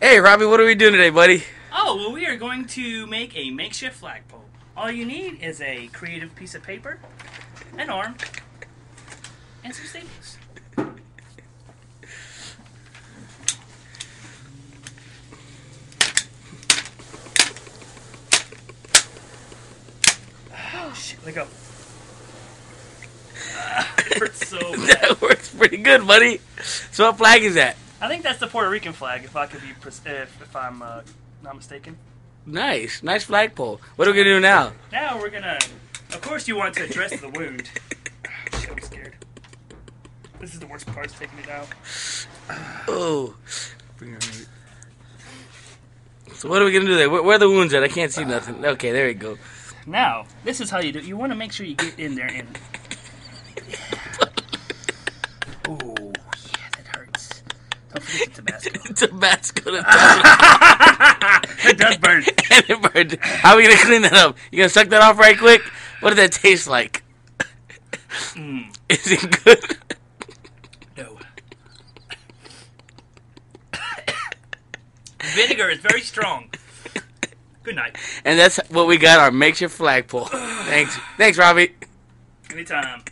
Hey, Robby, what are we doing today, buddy? Oh, well, we are going to make a makeshift flagpole. All you need is a creative piece of paper, an arm, and some staples. Oh, shit, let go. Ah, hurts so bad. that works pretty good, buddy. So, what flag is that? I think that's the Puerto Rican flag, if I could be, pres- if, if I'm uh, not mistaken. Nice, nice flagpole. What are we gonna do now? Now we're gonna. Of course, you want to address the wound. Shit, I'm scared. This is the worst part, taking it out. Oh. Bring her right. So, what are we gonna do there? Where, where are the wounds at? I can't see nothing. Okay, there we go. Now, this is how you do. it. You want to make sure you get in there and. Oh, forget the Tabasco. Tabasco. it does burn. and it burned. How are we gonna clean that up? You gonna suck that off right quick? What does that taste like? Mm, Is it good? no. Vinegar is very strong. Good night. And that's what we got our makeshift flagpole. Thanks, thanks, Robby. Anytime.